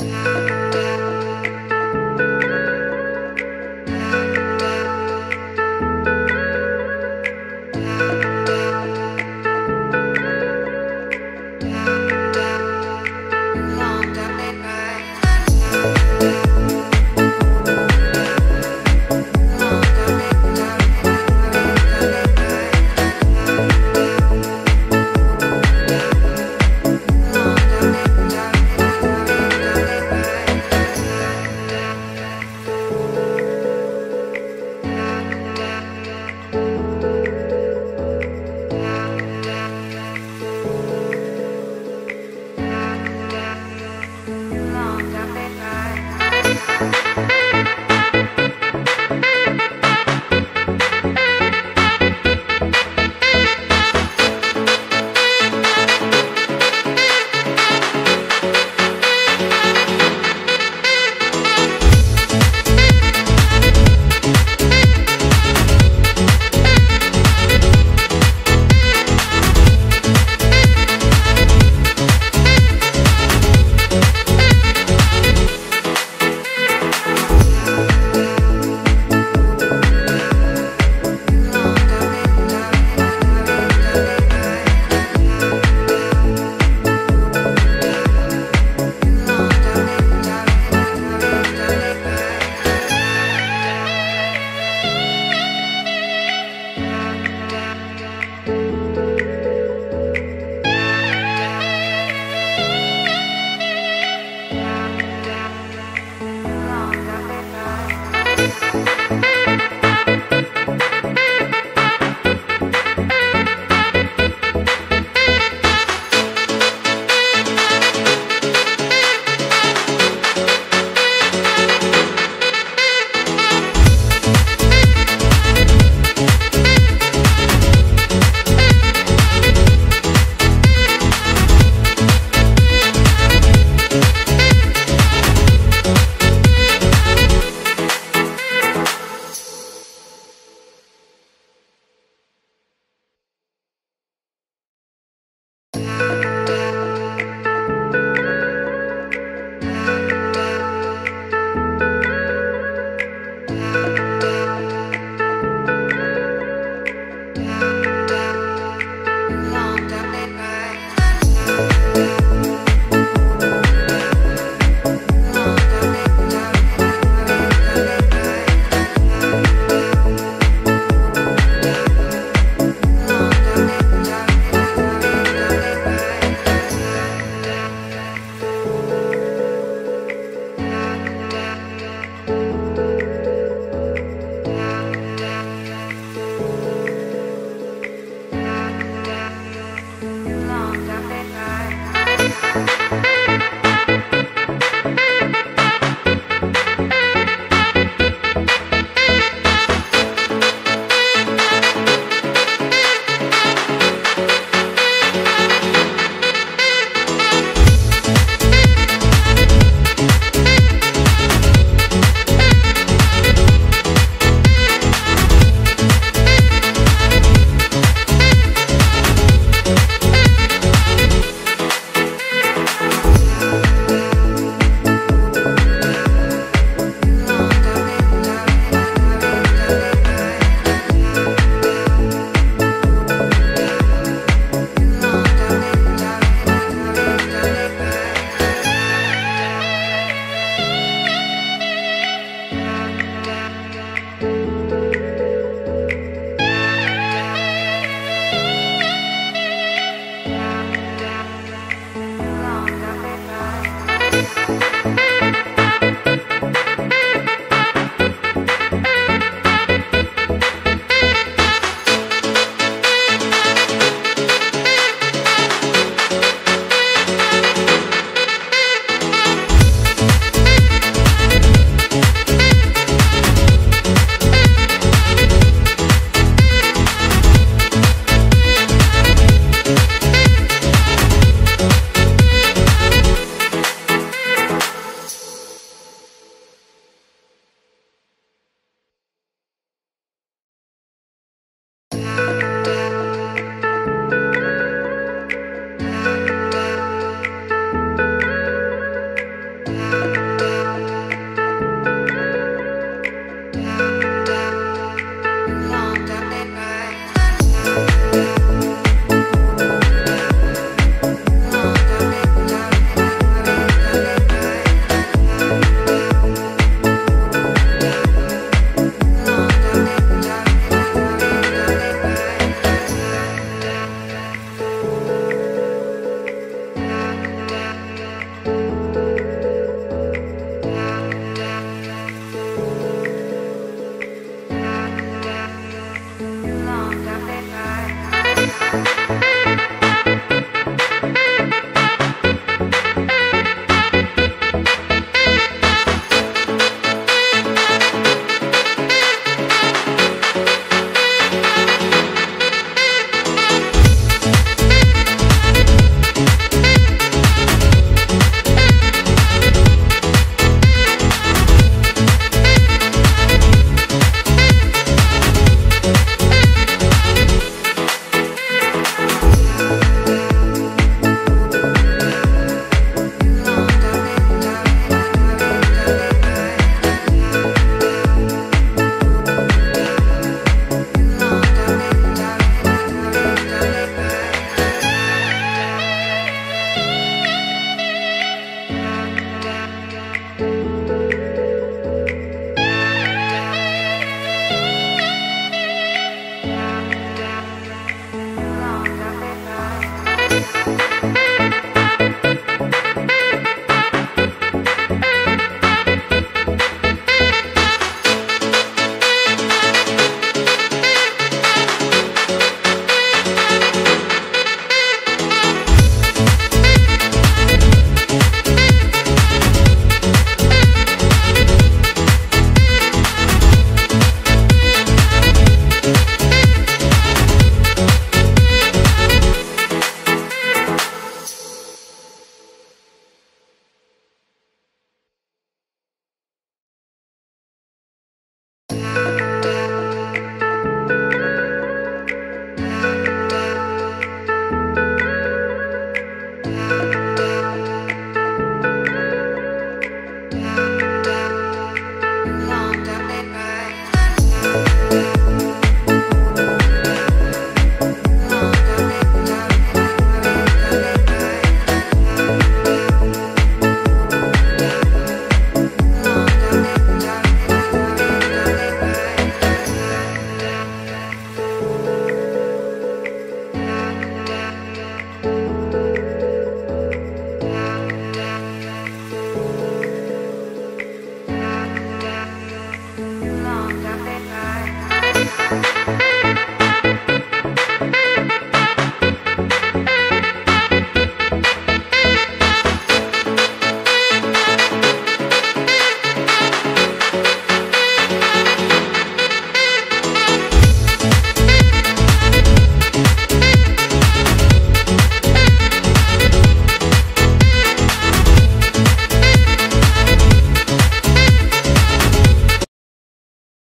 Yeah.